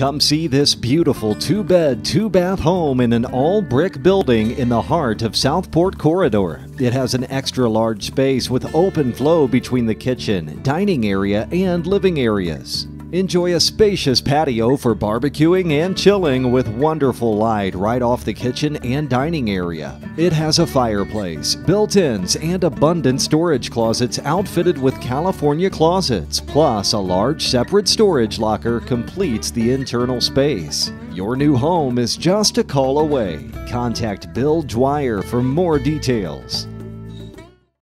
Come see this beautiful two bed, two bath home in an all brick building in the heart of Southport Corridor. It has an extra large space with open flow between the kitchen, dining area, and living areas. Enjoy a spacious patio for barbecuing and chilling with wonderful light right off the kitchen and dining area. It has a fireplace, built ins, and abundant storage closets outfitted with California closets, plus a large separate storage locker completes the internal space. Your new home is just a call away. Contact Bill Dwyer for more details.